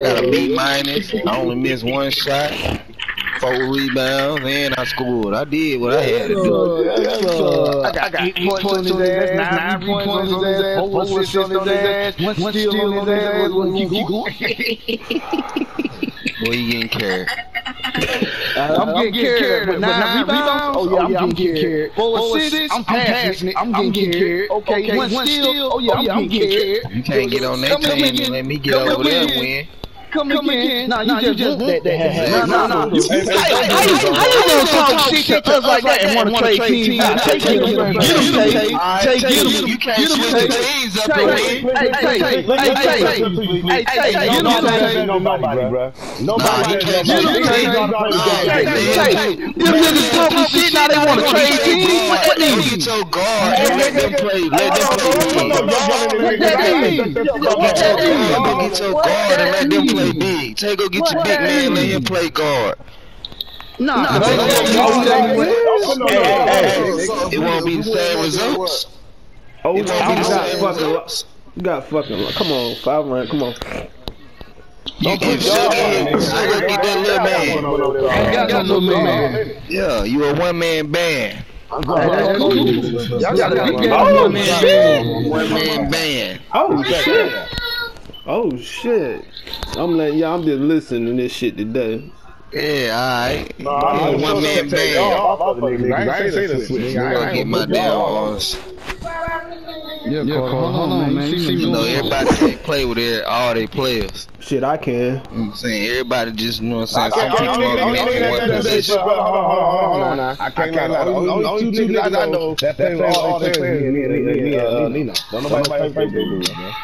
Got a B minus. I only missed one shot, four rebounds, and I scored. I did what I had to do. I got, I got eight points on his ass, nine three points on his ass, four assists on his ass, one steal on his ass. Well, keep going. Boy, you getting carried. I'm getting carried, but nine rebounds. Oh yeah, oh, I'm getting carried. Four assists. I'm passing it. I'm getting carried. Okay, one steal. Oh yeah, oh, I'm getting carried. You can't get on that team and let me get over there and win. Come, come again. Nah, you just want that. Nah, nah, nah. How you gonna talk shit to us like that and want to trade teams? Take get him, get him, Tay. Tay, get him, You can't get him, switch Tay. the teams up Tay, in hey, here. hey, Tay, hey, Tay, hey, Tay, get him, Tay. Nobody, bro. Nah, Nobody. you can't Get switch him, the Tay. teams. Tay, Tay, them niggas talking shit, now they want to trade teams? What that Go mean? get your guard and let them play. Let them play big. What that mean? What that Go mean? get your guard and let them play big. Tay, go get your big man, let him play guard. Nah, Hey, It won't be the same results. Oh, It you won't be the got same fucking. results. You got fucking. Come on, five round. Come on. You get Sugar in. Sugar get that little man. ain't got no little man. Yeah, you a one man band. Y'all gotta be Oh, one man band. One man band. Oh shit. Oh shit. I'm letting y'all. I'm just listening to this shit today. Yeah, alright. One man band. I ain't say the switch. I'm gonna get my damn arms. Yeah, hold on, man. You see You know, everybody can't play with their, all their players. Shit, I can. You know what I'm saying? Everybody just, you know what I'm saying? I Some can't-. Hold hold hold hold. I can't lie. Only only two niggas I know that play with all their players. Me and me and uh, Nino. Don't nobody play play with man.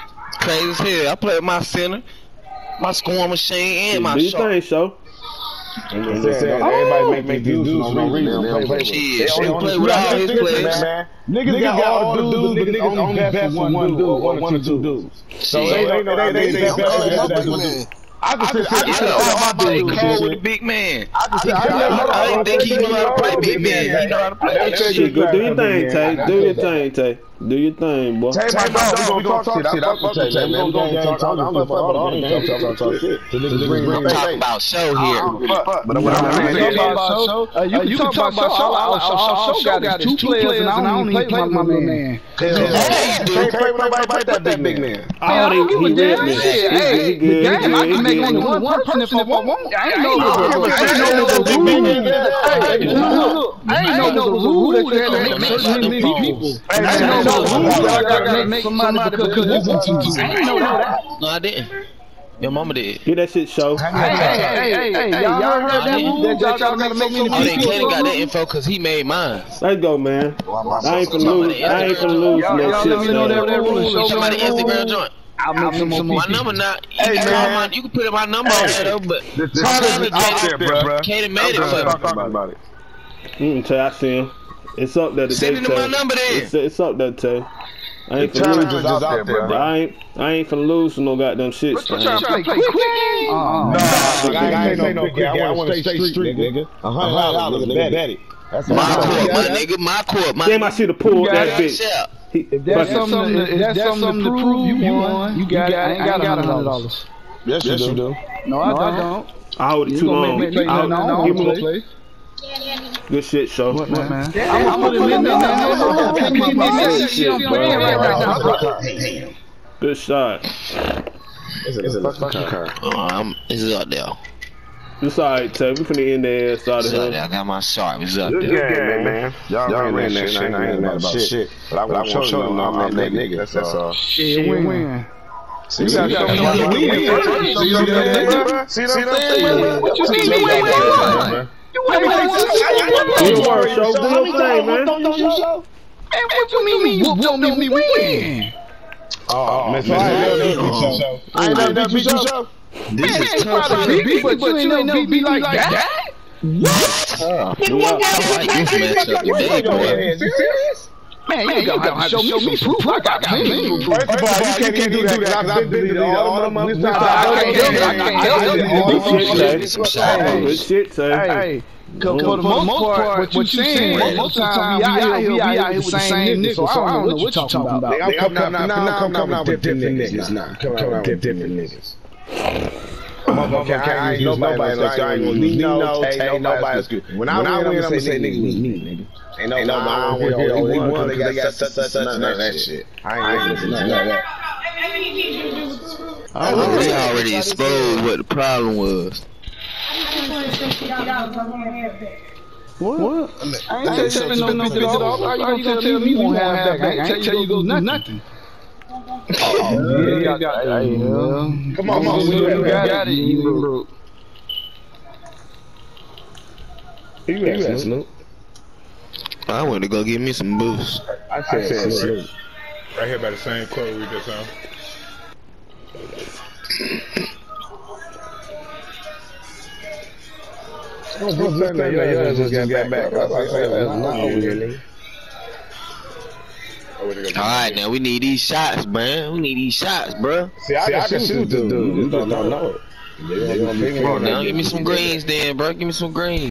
Crazy as hell. I play with my center, my scoring machine, and my Do your shot. thing, show. Everybody make oh, make these dudes for no reason. They don't play with. Shit, she play with all his players. Niggas got all the dudes, but niggas only best with one dude or one or two dudes. So they they they they they best with that dude. I just said I You just know, said my all my play dudes. cold with the big man. I just said I didn't think he knew how to play big man. He know how to play that shit. Shit, go do your thing, Tay. Do your thing, Tay. Do your thing, boy. Tay, my dog, we gonna talk shit. I fuck with Tay, man. We gonna game talk. I'm gonna fuck with all the game talk, talk shit. The niggas bring I'm bring talking about show here. But what I'm saying is, Uh, you can talk about show. All all show got is two players, and I don't even play with my man. Hey, Tay play with nobody but that big man. Oh, I don't give a he damn. read me. Shit, He Hey, good, he the good, game, I he can make good. only one person if I want. I ain't know I the don't rule. give a I shit. ain't know the Big rule. man, Hey, look, I ain't know the rule that you had to make certain many people. I ain't know the rule that I gotta make somebody because you want to. I ain't know that. No, I didn't. Your mama did. Get that shit, show. Hey, hey, hey, hey, y'all heard that rule? That y'all gotta make so many Oh, then people. Kenny got that info because he made mine. Let's go, man. I ain't finna lose. I ain't finna lose Y'all, no y'all shit, let me know that rule. Show me Somebody that Instagram rule. joint. I'll make some more My number not. Hey, can man. call my, you can put my number on there though, but The talent is out there, bro. Kenny made it for me. about it. Mm, Tay, I see him. It's up there today, Send it to my number then. It's, it's up there, Tay. I ain't The finna lose. is out there, bro. I ain't. I ain't finna lose no goddamn shit, What you man. trying to play quick game? Uh-uh. Nah, nigga, I ain't say no quick. I want to stay street, nigga. A hundred dollars, nigga. Bet it. That's My court, my saying. nigga, my court, my Damn, I should have pulled that bitch. He- If that's fuck it. something, if that's something to prove, you won. You got it. I ain't got a hundred dollars. Yes, you do. No, I don't. I hold it too long. make me play I'll- nothing I give don't me play. Good shit, show. What, man? I'm gonna put him in there. man. Can't keep me messing shit. I'm playing right. Good shot. It's a fucking car. Oh, I'm, this is up there. It's alright, Tay. We finna end their ass out of It's up here. there. I got my sharp. It's up Good there. game, man. Y'all ran that shit. I ain't mad about shit. But I won't show them I'm that nigga. That's all. Shit, win. See You gotta show me what what we you win. win. See what I'm saying, bro? See what I'm saying? What you mean you ain't win? You ain't win. Do your work, show. Do your thing, man. Man, what you mean you whooped on me? We win. Oh, man. So I ain't never show. I ain't never beat you, show. This Man, is you tough. probably beat me, but you ain't never beat me like that. I like this matchup today, boy. Man, you gotta have to show me proof. I got plenty. First of all, you can't do that because I've been deleted all the motherfuckers. I can't help it. I can't help it. Good shit, Tay. Some shot. Good shit, Tay. Hey, for the most part, what you saying, most of the time we out here, we out here with the same niggas, so I don't know what you talking about. I'm coming out, now I'm out with different niggas now. Coming out with different niggas. Okay, I ain't nobody no excuse. I ain't gonna need no, take nobody excuse. When I win, I'm gonna say nigga me, me, nigga. Ain't nobody around here only one. They got such such such none of that shit. I ain't listening to none of that. We already exposed what the problem was. What? What? I ain't telling no no fifty dollars. How you gonna tell me you won't have that back? I ain't tell you go do nothing. Oh, yeah, yeah, got that. Come on, come on, we You got it. You broke. You at Snoop? I went to go get me some boost. I said Snoop. Right here by the same quote we just on. Oh, bro, stand there. Your ass just got back. I was like, that's All right, now we need these shots, man. We need these shots, bro. See, I can shoot this dude. You just don't know it. They gonna be Come on now, give me some greens, then, bro. Give me some greens.